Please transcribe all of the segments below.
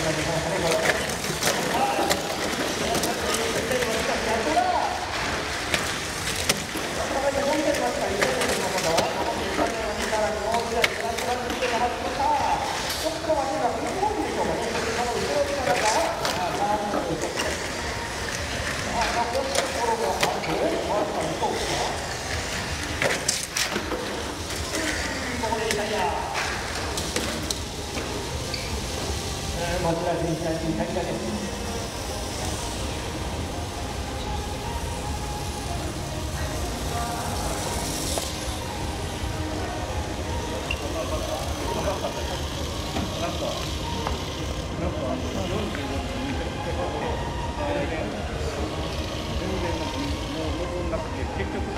Thank you. の左もう書きなくて結局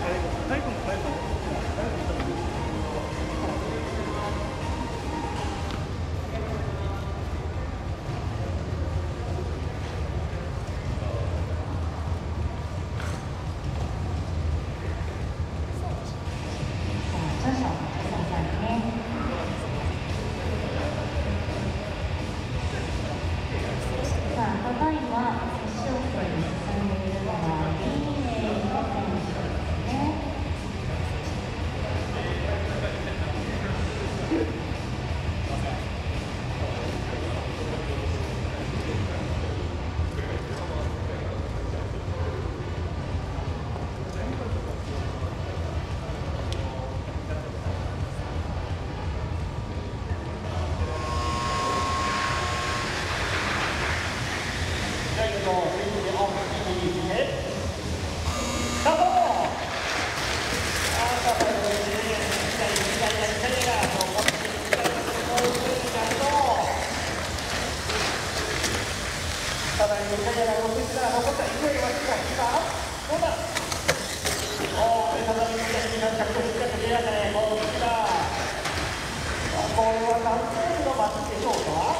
これは何点の罰でしょうか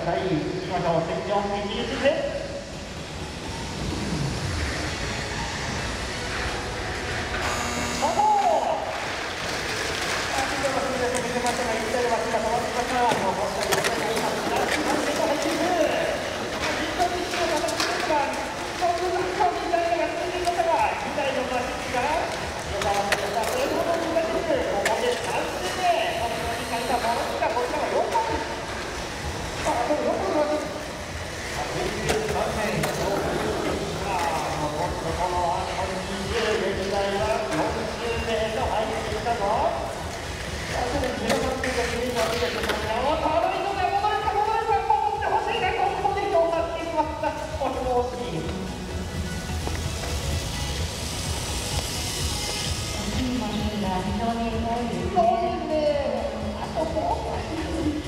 ださい。行きましょう。席上、右につい。そうですね。あと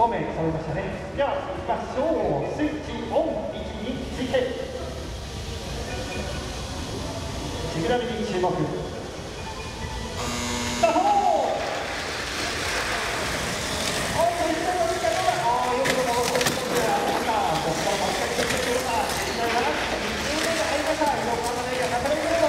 5名揃いましたね。では行きましょうスイッチオン位置いてグナルに注目。スタート。ここから巻き返してく、から、んな、れる。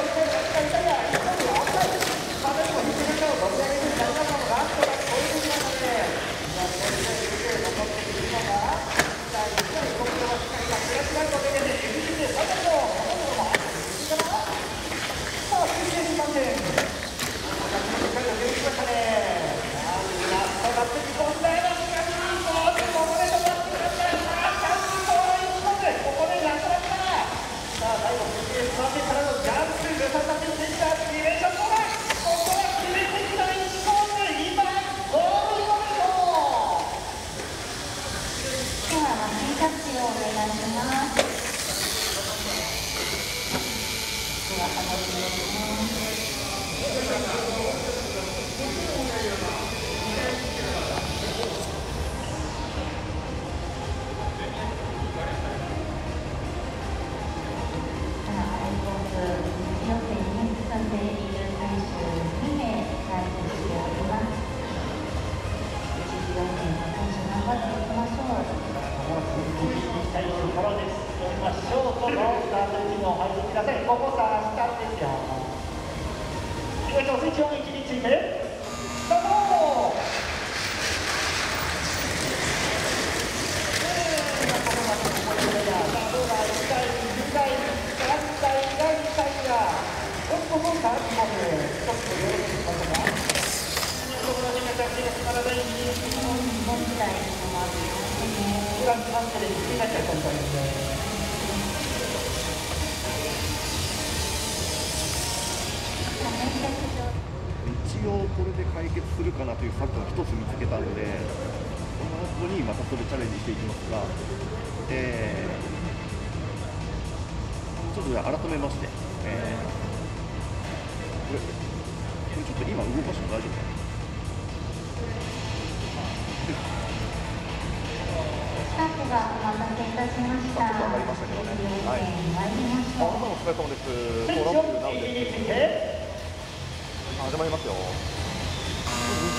これで解決するかなという策を1つ見つけたので、その後にまたそれチャレンジしていきますが、えー、ちょっと改めまして、えー、これ、これちょっと今動かしても大丈夫？かな。スタッお。上がりましたけどね。はい。あ、どう疲れ様です。始まりますよ。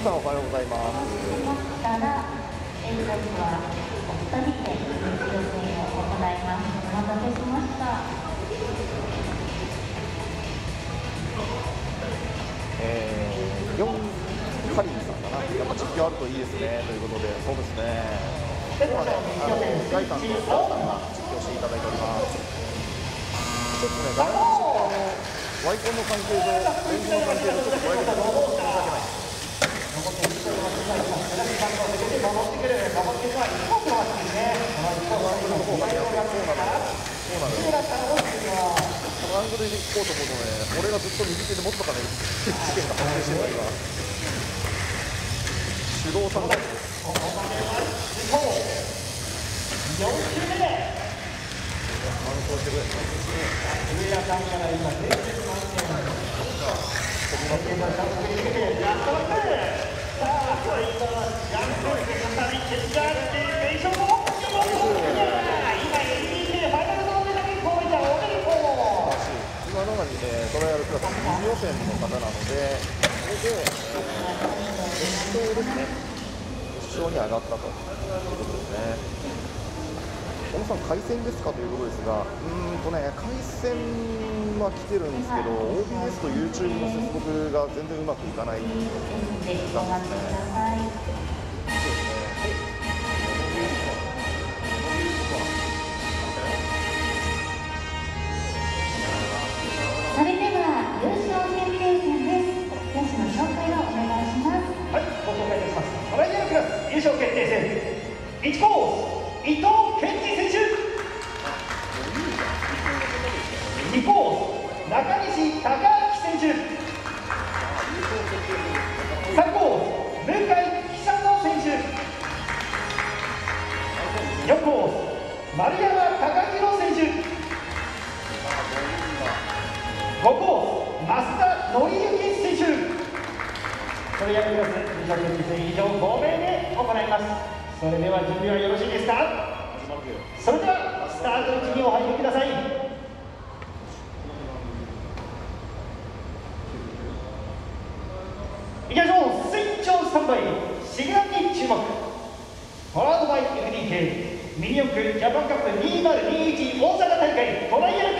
さんおはようございます。えー、4カリンさんかな。やっぱ実況あるといいですね。ということでそうですね。今ねあのガイタンとスタッフさが実況していただいておりますちょっとね、ガラガラのワイコンの関係上、レンズの関係上、ちょっとごやけど。アングルの方がね、やっぱりこうなのよ。このアングルで行こうと思うとね、俺がずっと右手で持ってたから、事件が発生してるのが、手動作業です。4球目で完走してくれ。上田さんから今伝説の案件が伝説の着地に向けてやっとますさあ最後はジャンプで再び決断して名勝負今 NBK ファイナルのおめでとう今のがね、トライアルクラス2予選の方なので、これで決勝ですね、決勝に上がったということですね。小野さん、回戦ですかということですが、うーんとね、回戦は来てるんですけど、OBS と YouTube の接続が全然うまくいかない。そうですね。それでは準備はよろしいですか？それではスタート位置にお入りください。いきましょう。スイッチオンスタンバイ。シグナルに注目。フォワードバイ FDK ミニ四駆ジャパンカップ2021大阪大会。トライアル